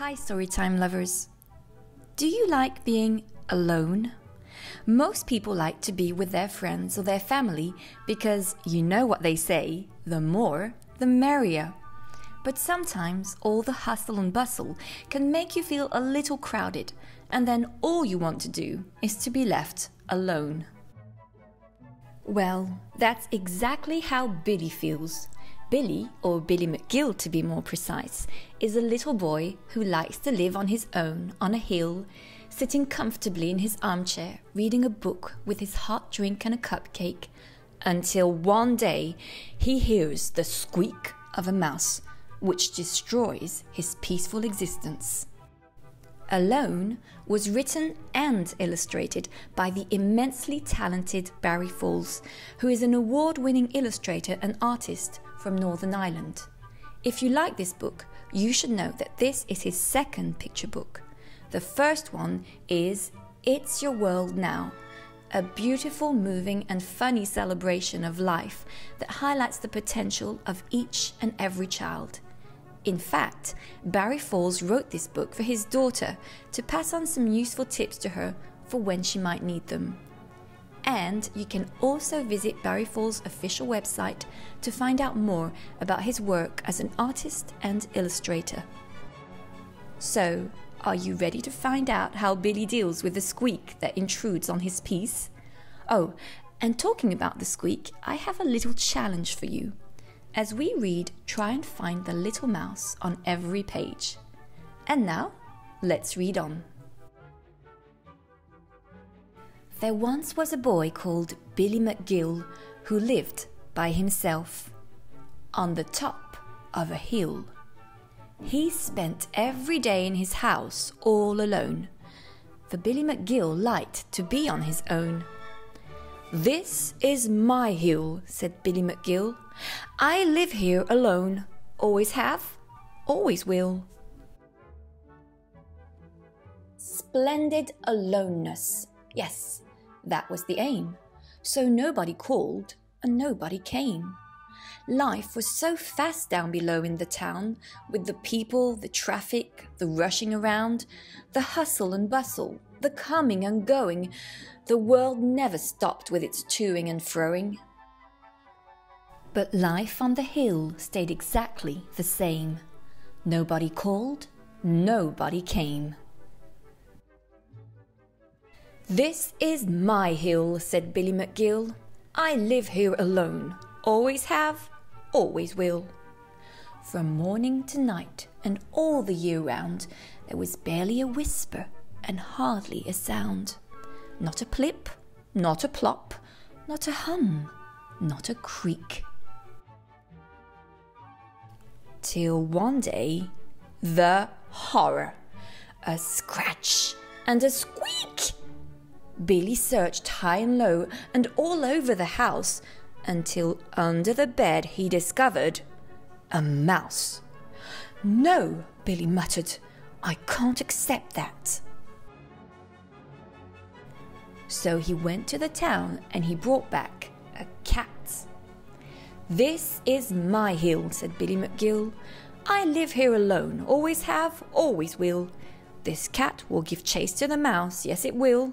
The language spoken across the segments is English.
Hi, Storytime lovers. Do you like being alone? Most people like to be with their friends or their family because you know what they say the more, the merrier. But sometimes all the hustle and bustle can make you feel a little crowded, and then all you want to do is to be left alone. Well, that's exactly how Billy feels. Billy, or Billy McGill to be more precise, is a little boy who likes to live on his own on a hill, sitting comfortably in his armchair, reading a book with his hot drink and a cupcake, until one day he hears the squeak of a mouse, which destroys his peaceful existence. Alone was written and illustrated by the immensely talented Barry Falls, who is an award winning illustrator and artist from Northern Ireland. If you like this book, you should know that this is his second picture book. The first one is It's Your World Now, a beautiful, moving, and funny celebration of life that highlights the potential of each and every child. In fact, Barry Falls wrote this book for his daughter to pass on some useful tips to her for when she might need them. And you can also visit Barry Falls' official website to find out more about his work as an artist and illustrator. So, are you ready to find out how Billy deals with the squeak that intrudes on his peace? Oh, and talking about the squeak, I have a little challenge for you. As we read, try and find the little mouse on every page. And now, let's read on. There once was a boy called Billy McGill who lived by himself on the top of a hill. He spent every day in his house all alone, for Billy McGill liked to be on his own. This is my hill, said Billy McGill. I live here alone. Always have, always will. Splendid aloneness. Yes, that was the aim. So nobody called and nobody came. Life was so fast down below in the town, with the people, the traffic, the rushing around, the hustle and bustle, the coming and going. The world never stopped with its toing and froing. But life on the hill stayed exactly the same. Nobody called, nobody came. This is my hill, said Billy McGill. I live here alone. Always have, always will. From morning to night and all the year round, there was barely a whisper and hardly a sound. Not a plip, not a plop, not a hum, not a creak. Till one day, the horror! A scratch and a squeak! Billy searched high and low and all over the house until under the bed he discovered a mouse. No, Billy muttered, I can't accept that. So he went to the town and he brought back a cat. This is my hill, said Billy McGill. I live here alone, always have, always will. This cat will give chase to the mouse, yes, it will,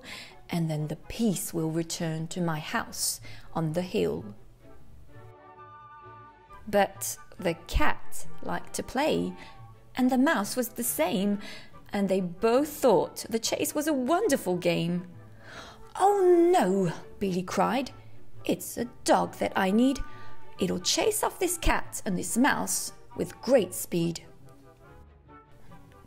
and then the peace will return to my house on the hill. But the cat liked to play, and the mouse was the same, and they both thought the chase was a wonderful game. Oh no, Billy cried. It's a dog that I need. It'll chase off this cat and this mouse with great speed.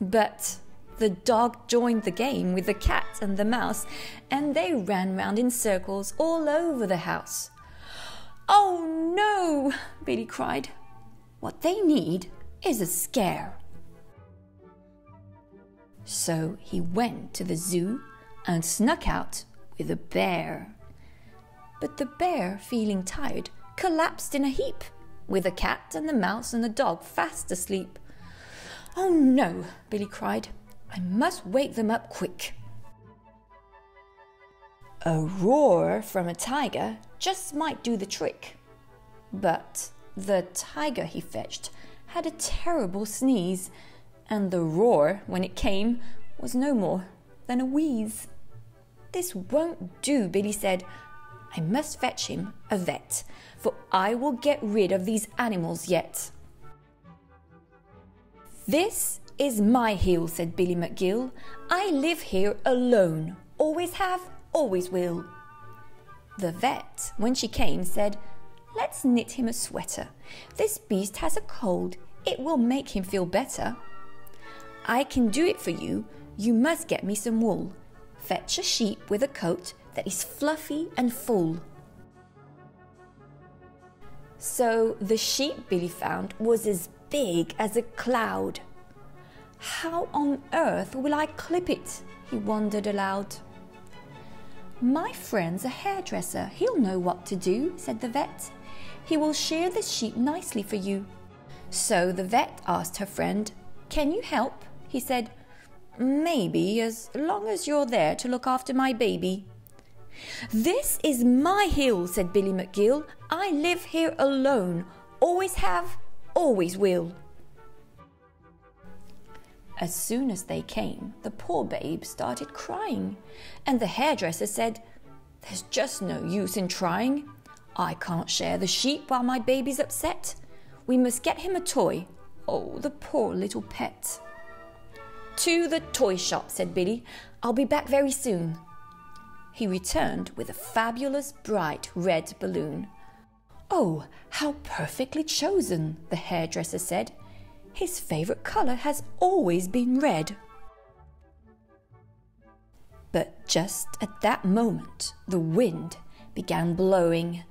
But the dog joined the game with the cat and the mouse, and they ran round in circles all over the house. Oh no, Billy cried. What they need is a scare. So he went to the zoo and snuck out with a bear. But the bear, feeling tired, collapsed in a heap, with the cat and the mouse and the dog fast asleep. Oh no, Billy cried. I must wake them up quick. A roar from a tiger just might do the trick. But the tiger he fetched had a terrible sneeze, and the roar, when it came, was no more than a wheeze. This won't do, Billy said. I must fetch him a vet, for I will get rid of these animals yet. This is my hill, said Billy McGill. I live here alone. Always have, always will. The vet, when she came, said, Let's knit him a sweater. This beast has a cold. It will make him feel better. I can do it for you. You must get me some wool. Fetch a sheep with a coat that is fluffy and full. So the sheep Billy found was as big as a cloud. How on earth will I clip it? he wondered aloud. My friend's a hairdresser. He'll know what to do, said the vet. He will shear the sheep nicely for you. So the vet asked her friend, Can you help? He said, Maybe, as long as you're there to look after my baby. This is my hill, said Billy McGill. I live here alone. Always have, always will. As soon as they came, the poor babe started crying, and the hairdresser said, There's just no use in trying. I can't share the sheep while my baby's upset. We must get him a toy. Oh, the poor little pet. To the toy shop, said Billy. I'll be back very soon. He returned with a fabulous bright red balloon. Oh, how perfectly chosen, the hairdresser said. His favourite colour has always been red. But just at that moment, the wind began blowing.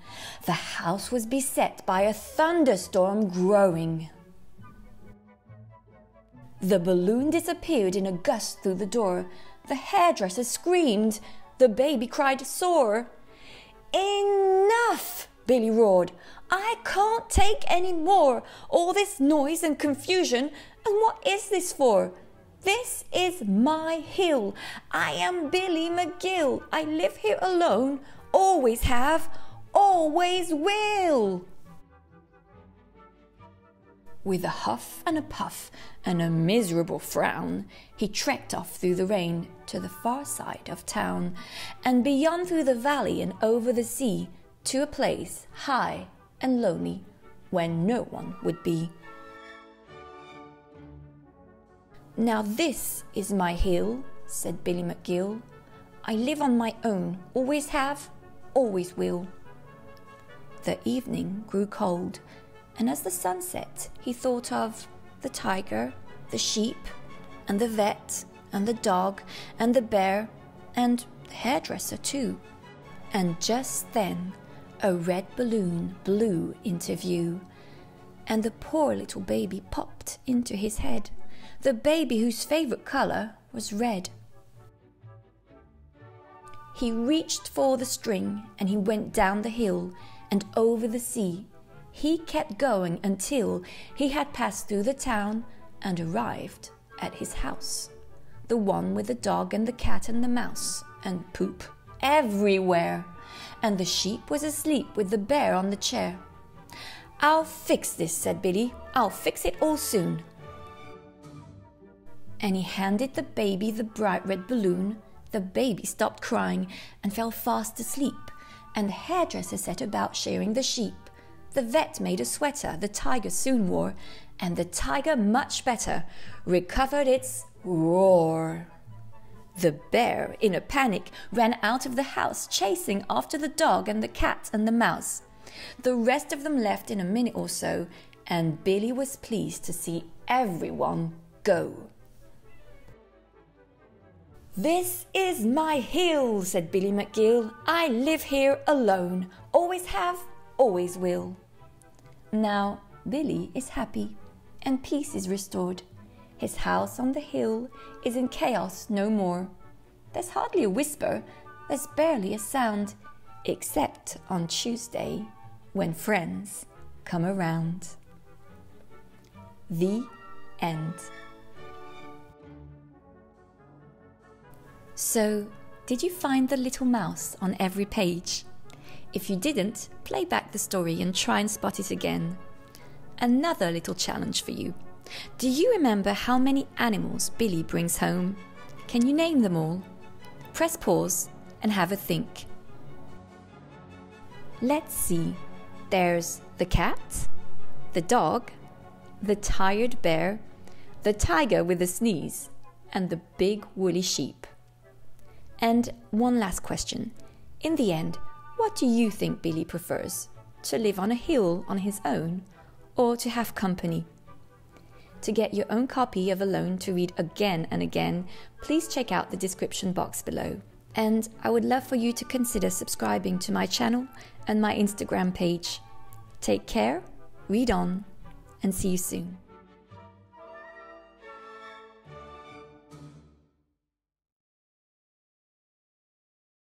The house was beset by a thunderstorm growing. The balloon disappeared in a gust through the door. The hairdresser screamed. The baby cried sore. Enough! Billy roared. I can't take any more. All this noise and confusion. And what is this for? This is my hill. I am Billy McGill. I live here alone. Always have. Always will. With a huff and a puff and a miserable frown, he trekked off through the rain to the far side of town, and beyond through the valley and over the sea to a place high and lonely where no one would be. Now, this is my hill, said Billy McGill. I live on my own, always have, always will. The evening grew cold, and as the sun set, he thought of the tiger, the sheep, and the vet, and the dog, and the bear, and the hairdresser, too. And just then, a red balloon blew into view, and the poor little baby popped into his head, the baby whose favourite colour was red. He reached for the string and he went down the hill and over the sea. He kept going until he had passed through the town and arrived at his house. The one with the dog and the cat and the mouse and poop everywhere and the sheep was asleep with the bear on the chair. I'll fix this, said Billy. I'll fix it all soon. And he handed the baby the bright red balloon. The baby stopped crying and fell fast asleep, and the hairdresser set about shearing the sheep. The vet made a sweater the tiger soon wore, and the tiger, much better, recovered its roar. The bear, in a panic, ran out of the house, chasing after the dog and the cat and the mouse. The rest of them left in a minute or so, and Billy was pleased to see everyone go. This is my hill, said Billy McGill. I live here alone. Always have, always will. Now Billy is happy, and peace is restored. His house on the hill is in chaos no more. There's hardly a whisper, there's barely a sound, except on Tuesday when friends come around. The end. So, did you find the little mouse on every page? If you didn't, play back the story and try and spot it again. Another little challenge for you Do you remember how many animals Billy brings home? Can you name them all? Press pause and have a think. Let's see. There's the cat, the dog, the tired bear, the tiger with a sneeze, and the big woolly sheep. And one last question. In the end, what do you think Billy prefers? To live on a hill on his own or to have company? To get your own copy of Alone to read again and again, please check out the description box below. And I would love for you to consider subscribing to my channel and my Instagram page. Take care, read on, and see you soon.